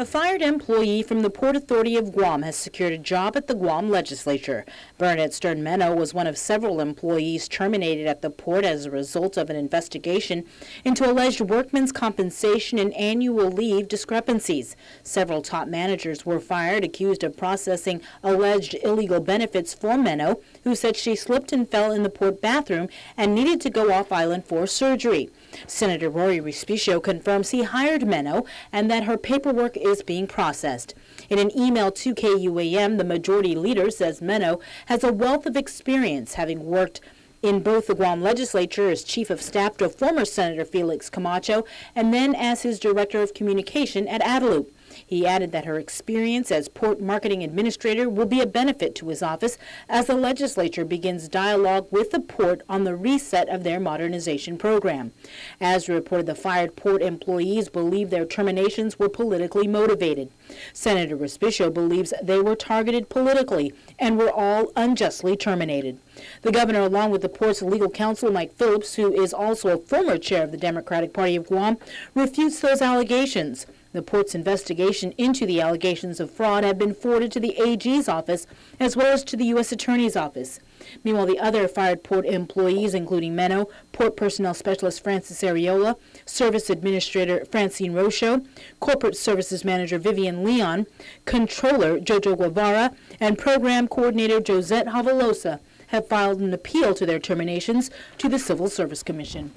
A fired employee from the Port Authority of Guam has secured a job at the Guam legislature. Bernadette Stern Meno was one of several employees terminated at the port as a result of an investigation into alleged workmen's compensation and annual leave discrepancies. Several top managers were fired accused of processing alleged illegal benefits for Meno, who said she slipped and fell in the port bathroom and needed to go off island for surgery. Senator Rory Respicio confirms he hired Meno and that her paperwork is being processed. In an email to KUAM, the majority leader says Meno has a wealth of experience having worked in both the Guam legislature as chief of staff to former Senator Felix Camacho and then as his director of communication at Adelup. He added that her experience as port marketing administrator will be a benefit to his office as the legislature begins dialogue with the port on the reset of their modernization program. As reported, the fired port employees believe their terminations were politically motivated. Senator Respicio believes they were targeted politically and were all unjustly terminated. The governor, along with the port's legal counsel, Mike Phillips, who is also a former chair of the Democratic Party of Guam, refutes those allegations. The port's investigation into the allegations of fraud had been forwarded to the AG's office as well as to the U.S. Attorney's office. Meanwhile, the other fired port employees, including Meno, Port Personnel Specialist Francis Areola, Service Administrator Francine Rocho, Corporate Services Manager Vivian Leon, Controller Jojo Guevara, and Program Coordinator Josette Havalosa, have filed an appeal to their terminations to the Civil Service Commission.